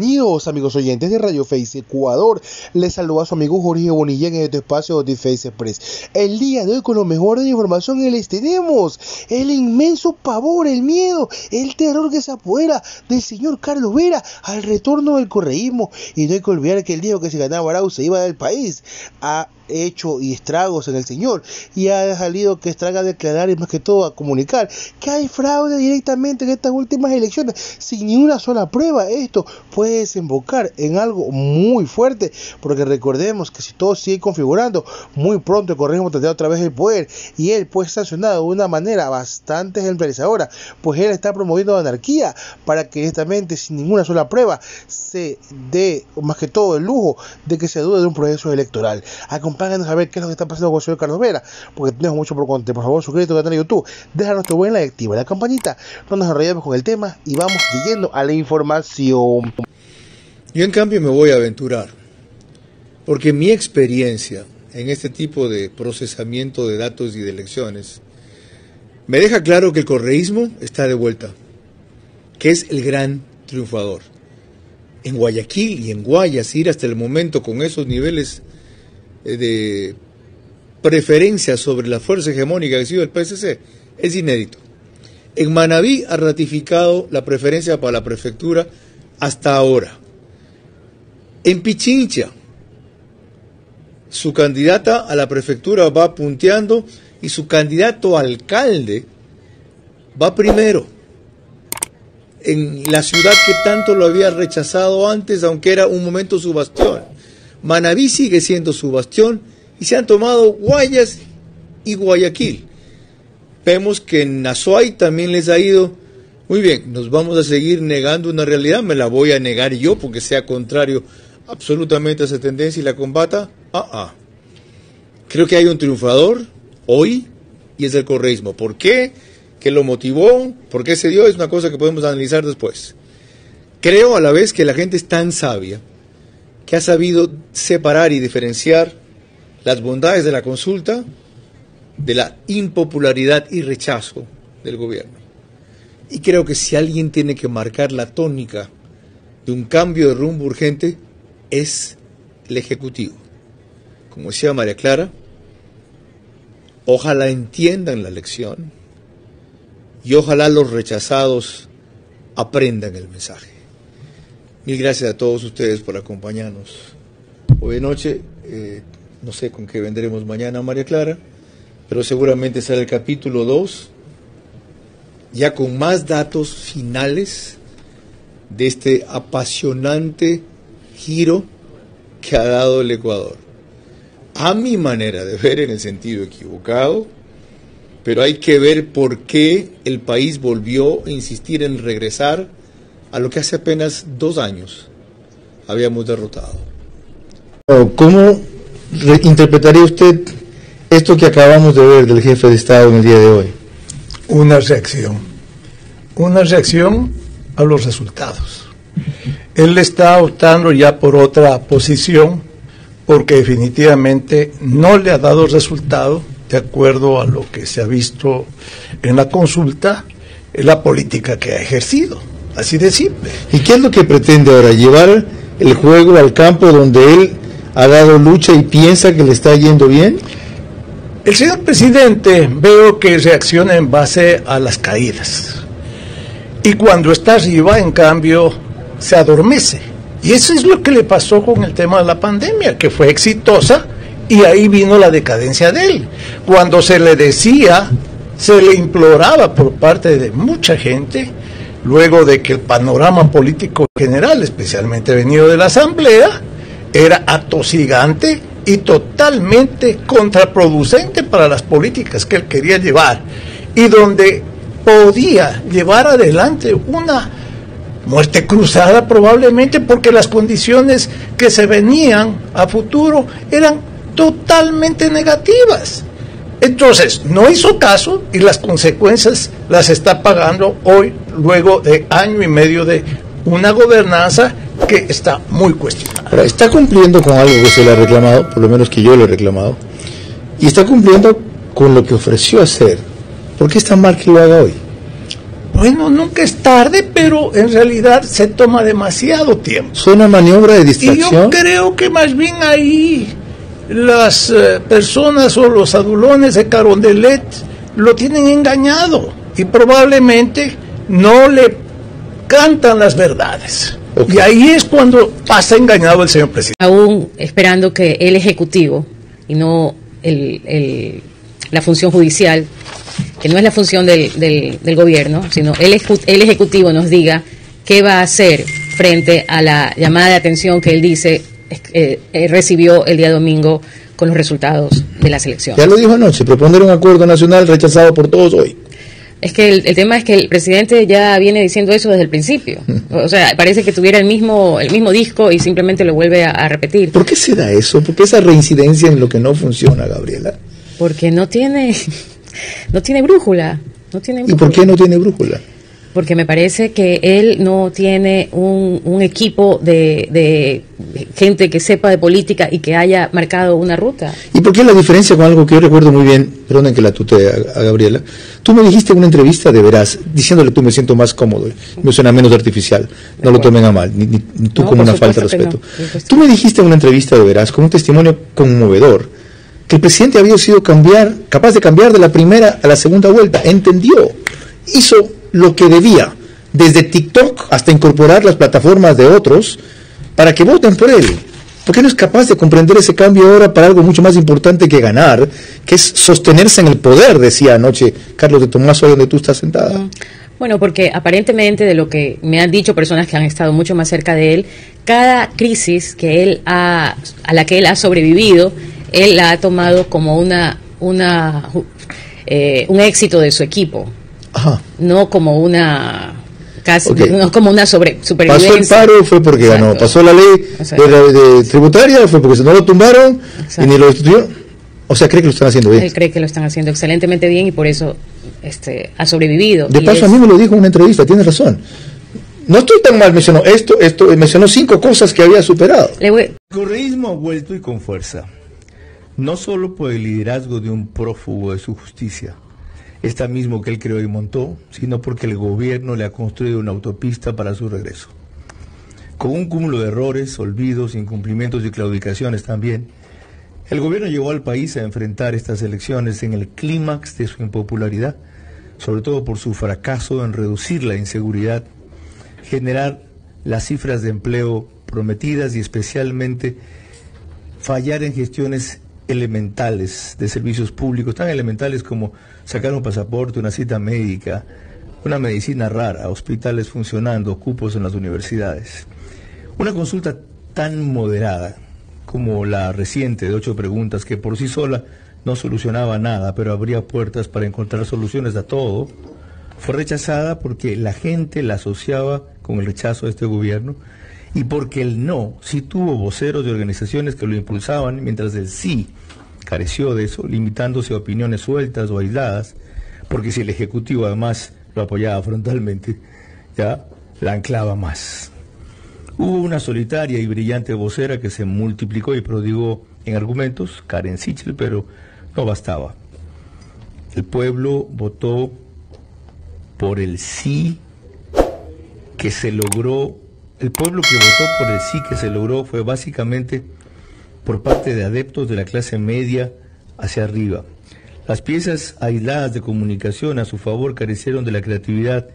Bienvenidos amigos oyentes de Radio Face Ecuador. Les saluda a su amigo Jorge Bonilla en este espacio de Face Express. El día de hoy con lo mejor de información les tenemos. El inmenso pavor, el miedo, el terror que se apodera del señor Carlos Vera al retorno del correísmo. Y no hay que olvidar que el día que se ganaba Arau se iba del país a hecho y estragos en el Señor y ha salido que estraga a declarar y más que todo a comunicar que hay fraude directamente en estas últimas elecciones sin ni una sola prueba. Esto puede desembocar en algo muy fuerte porque recordemos que si todo sigue configurando, muy pronto el correo tendrá otra vez el poder y él pues sancionado de una manera bastante ejemplarizadora, pues él está promoviendo la anarquía para que directamente sin ninguna sola prueba se dé más que todo el lujo de que se dude de un proceso electoral acompáñanos a ver qué es lo que está pasando con el señor Carlos Vera, porque tenemos mucho por contar. Por favor, suscríbete al canal de YouTube, déjanos tu buena y activa la campanita. No nos enrollemos con el tema y vamos yendo a la información. Yo en cambio me voy a aventurar, porque mi experiencia en este tipo de procesamiento de datos y de elecciones me deja claro que el correísmo está de vuelta, que es el gran triunfador. En Guayaquil y en Guayas ir hasta el momento con esos niveles de preferencia sobre la fuerza hegemónica que ha sido el PSC es inédito. En Manabí ha ratificado la preferencia para la prefectura hasta ahora. En Pichincha, su candidata a la prefectura va punteando y su candidato a alcalde va primero. En la ciudad que tanto lo había rechazado antes, aunque era un momento su bastión. Manabí sigue siendo su bastión y se han tomado Guayas y Guayaquil. Vemos que en Azuay también les ha ido muy bien. Nos vamos a seguir negando una realidad, me la voy a negar yo porque sea contrario absolutamente a esa tendencia y la combata. Ah, ah. Creo que hay un triunfador hoy y es el correísmo. ¿Por qué? ¿Qué lo motivó? ¿Por qué se dio? Es una cosa que podemos analizar después. Creo a la vez que la gente es tan sabia que ha sabido separar y diferenciar las bondades de la consulta de la impopularidad y rechazo del gobierno. Y creo que si alguien tiene que marcar la tónica de un cambio de rumbo urgente, es el Ejecutivo. Como decía María Clara, ojalá entiendan la lección y ojalá los rechazados aprendan el mensaje. Mil gracias a todos ustedes por acompañarnos. Hoy de noche, eh, no sé con qué vendremos mañana, María Clara, pero seguramente será el capítulo 2, ya con más datos finales de este apasionante giro que ha dado el Ecuador. A mi manera de ver en el sentido equivocado, pero hay que ver por qué el país volvió a insistir en regresar a lo que hace apenas dos años habíamos derrotado. ¿Cómo interpretaría usted esto que acabamos de ver del jefe de Estado en el día de hoy? Una reacción, una reacción a los resultados. Él está optando ya por otra posición porque definitivamente no le ha dado resultado de acuerdo a lo que se ha visto en la consulta, en la política que ha ejercido. Así de simple. ¿Y qué es lo que pretende ahora? ¿Llevar el juego al campo donde él ha dado lucha y piensa que le está yendo bien? El señor presidente veo que reacciona en base a las caídas. Y cuando está arriba, en cambio, se adormece. Y eso es lo que le pasó con el tema de la pandemia, que fue exitosa y ahí vino la decadencia de él. Cuando se le decía, se le imploraba por parte de mucha gente luego de que el panorama político general, especialmente venido de la Asamblea, era atosigante y totalmente contraproducente para las políticas que él quería llevar y donde podía llevar adelante una muerte cruzada probablemente porque las condiciones que se venían a futuro eran totalmente negativas. Entonces, no hizo caso y las consecuencias las está pagando hoy, luego de año y medio de una gobernanza que está muy cuestionada. está cumpliendo con algo que se le ha reclamado, por lo menos que yo lo he reclamado, y está cumpliendo con lo que ofreció hacer. ¿Por qué está mal que lo haga hoy? Bueno, nunca es tarde, pero en realidad se toma demasiado tiempo. ¿Es una maniobra de Y distracción? yo creo que más bien ahí las eh, personas o los adulones de Carondelet lo tienen engañado y probablemente no le cantan las verdades. Y ahí es cuando pasa engañado el señor presidente. aún esperando que el Ejecutivo y no el, el- la función judicial, que no es la función del, del- del gobierno, sino el, el Ejecutivo nos diga qué va a hacer frente a la llamada de atención que él dice eh, eh, recibió el día domingo con los resultados de las elecciones. Ya lo dijo anoche, proponer un acuerdo nacional rechazado por todos hoy. Es que el, el tema es que el presidente ya viene diciendo eso desde el principio. O sea, parece que tuviera el mismo, el mismo disco y simplemente lo vuelve a- a repetir. ¿Por qué se da eso? ¿Por qué esa reincidencia en lo que no funciona, Gabriela? Porque no tiene, no tiene brújula. No tiene ¿Y por qué no tiene brújula? Porque me parece que él no tiene un, un equipo de, de gente que sepa de política y que haya marcado una ruta. ¿Y por qué la diferencia con algo que yo recuerdo muy bien? Perdonen que la tutee a, a Gabriela. Tú me dijiste en una entrevista de veras, diciéndole tú me siento más cómodo, me suena menos artificial, no lo tomen a mal, ni, ni- ni tú No, como una falta de respeto. no, Tú me dijiste en una entrevista de veras, con un testimonio conmovedor, que el presidente había sido cambiar, capaz de cambiar de la primera a la segunda vuelta, entendió, hizo lo que debía, desde TikTok hasta incorporar las plataformas de otros, para que voten por él. ¿Por qué no es capaz de comprender ese cambio ahora para algo mucho más importante que ganar, que es sostenerse en el poder, decía anoche Carlos de Tomás, hoy donde tú estás sentada? Bueno, porque aparentemente de lo que me han dicho personas que han estado mucho más cerca de él, cada crisis que él ha, a la que él ha sobrevivido, él la ha tomado como una, una, eh, un éxito de su equipo, Ajá. no como una casi, Ok. no como una sobre, supervivencia. Pasó el paro fue porque ganó, pasó la ley de, de tributaria fue porque no lo tumbaron Exacto. y ni lo destituyeron. O sea, cree que lo están haciendo bien. Él cree que lo están haciendo excelentemente bien y por eso este, ha sobrevivido. De paso, a es- mí me lo dijo en una entrevista, tiene razón. No estoy tan mal, mencionó esto, esto, mencionó cinco cosas que había superado. le voy- El correísmo ha vuelto y con fuerza, no solo por el liderazgo de un prófugo de su justicia, esta mismo que él creó y montó, sino porque el gobierno le ha construido una autopista para su regreso. Con un cúmulo de errores, olvidos, incumplimientos y claudicaciones también, el gobierno llevó al país a enfrentar estas elecciones en el clímax de su impopularidad, sobre todo por su fracaso en reducir la inseguridad generar las cifras de empleo prometidas y especialmente fallar en gestiones elementales de servicios públicos, tan elementales como sacar un pasaporte, una cita médica, una medicina rara, hospitales funcionando, cupos en las universidades. Una consulta tan moderada como la reciente de ocho preguntas que por sí sola no solucionaba nada, pero abría puertas para encontrar soluciones a todo, fue rechazada porque la gente la asociaba con el rechazo a este gobierno y porque el no sí tuvo voceros de organizaciones que lo impulsaban, mientras el sí careció de eso, limitándose a opiniones sueltas o aisladas, porque si el Ejecutivo además lo apoyaba frontalmente, ya la anclaba más. Hubo una solitaria y brillante vocera que se multiplicó y prodigó en argumentos, Karen Sichel, pero no bastaba. El pueblo votó por el sí que se logró, el pueblo que votó por el sí que se logró fue básicamente por parte de adeptos de la clase media hacia arriba. Las piezas aisladas de comunicación a su favor carecieron de la creatividad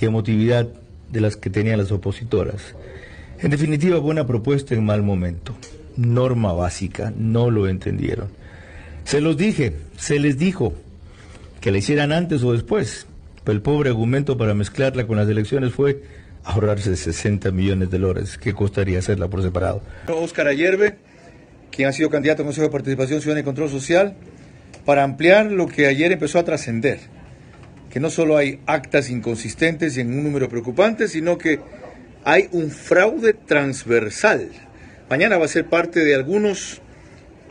y emotividad de las que tenían las opositoras. En definitiva, buena propuesta en mal momento. Norma básica, no lo entendieron. Se los dije, se les dijo que la hicieran antes o después. Pero el pobre argumento para mezclarla con las elecciones fue ahorrarse 60 millones de dólares. ¿Qué costaría hacerla por separado? Óscar Ayerbe, quien ha sido candidato al Consejo de Participación Ciudadana y Control Social, para ampliar lo que ayer empezó a trascender, que no solo hay actas inconsistentes y en un número preocupante, sino que hay un fraude transversal. Mañana va a ser parte de algunos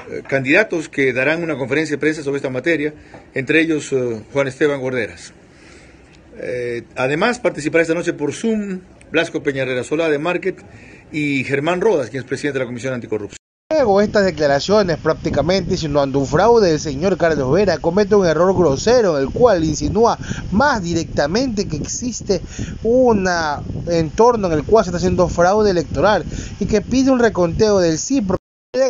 eh, candidatos que darán una conferencia de prensa sobre esta materia, entre ellos eh, Juan Esteban Gorderas. Eh, además, participará esta noche por Zoom Blasco Peñarrera Solá de Market y Germán Rodas, quien es presidente de la Comisión Anticorrupción. Luego estas declaraciones prácticamente insinuando un fraude, el señor Carlos Vera comete un error grosero en el cual insinúa más directamente que existe un entorno en el cual se está haciendo fraude electoral y que pide un reconteo del sí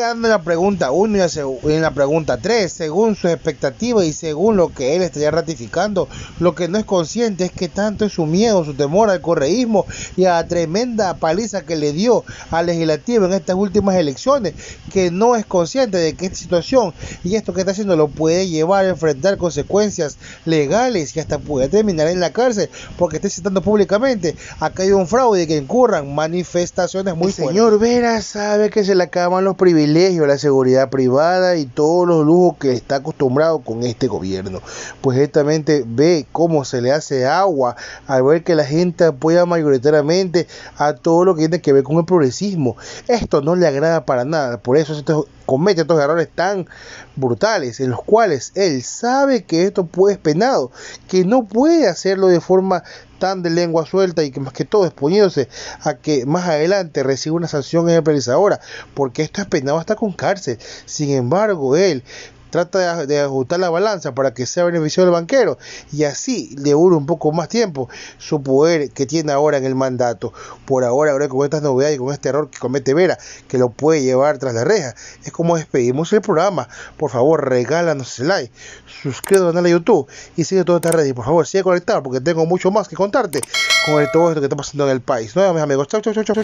Llegando en la pregunta 1 y en la pregunta 3, según sus expectativas y según lo que él estaría ratificando, lo que no es consciente es que tanto es su miedo, su temor al correísmo y a la tremenda paliza que le dio al legislativo en estas últimas elecciones, que no es consciente de que esta situación y esto que está haciendo lo puede llevar a enfrentar consecuencias legales y hasta puede terminar en la cárcel porque está citando públicamente ha caído un fraude que incurran manifestaciones muy fuertes. Señor Vera sabe que se le acaban los primeros privilegio, la seguridad privada y todos los lujos que está acostumbrado con este gobierno. Pues justamente ve cómo se le hace agua al ver que la gente apoya mayoritariamente a todo lo que tiene que ver con el progresismo. Esto no le agrada para nada, por eso comete estos errores tan brutales en los cuales él sabe que esto puede ser penado, que no puede hacerlo de forma tan de lengua suelta y que más que todo exponiéndose a que más adelante reciba una sanción ejemplarizadora, porque esto es penado hasta con cárcel. Sin embargo, él trata de, ajustar la balanza para que sea beneficio del banquero y así le dure un poco más tiempo su poder que tiene ahora en el mandato. Por ahora, ahora con estas novedades y con este error que comete Vera, que lo puede llevar tras la reja, es como despedimos el programa. Por favor, regálanos el like, suscríbete al canal de YouTube y sigue toda esta red. Y por favor, sigue conectado porque tengo mucho más que contarte con todo esto que está pasando en el país. ¿No, mis amigos? Chau, chau, chau, chau.